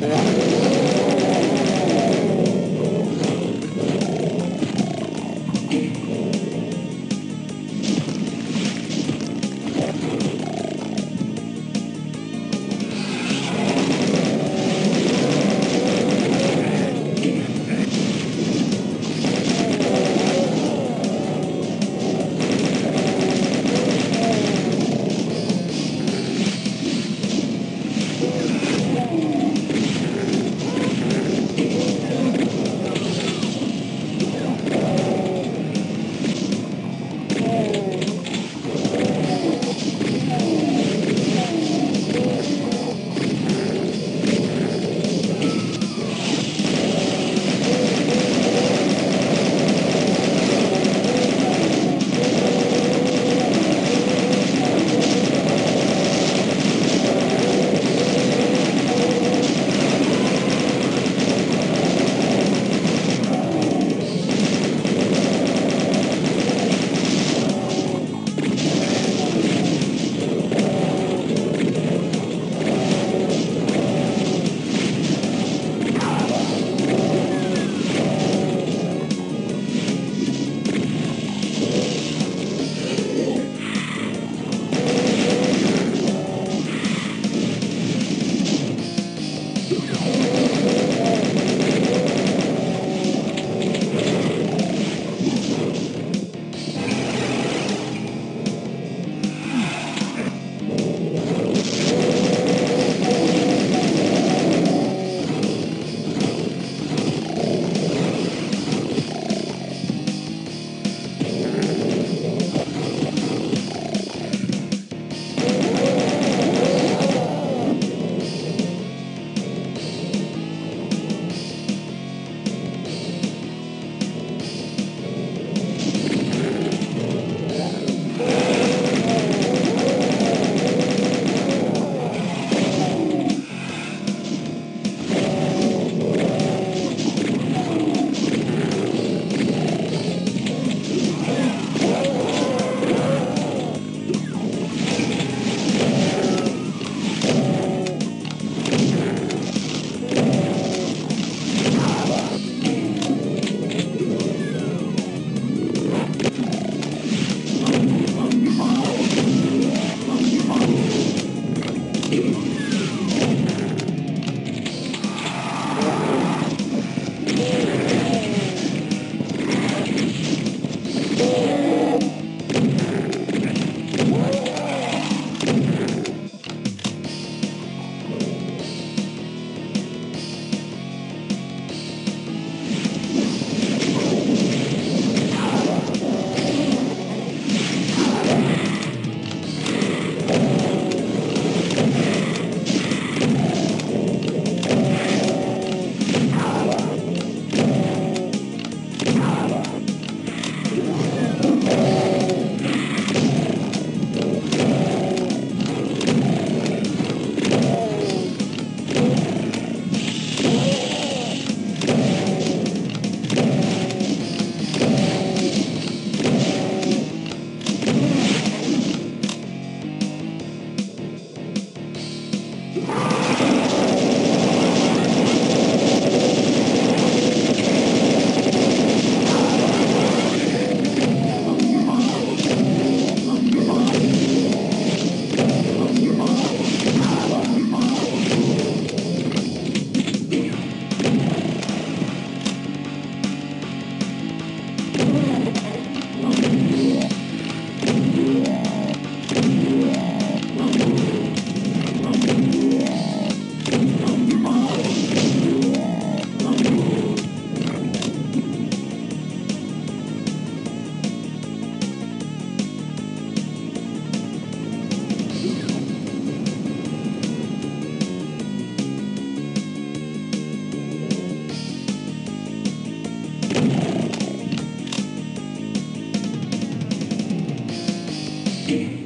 ね。King.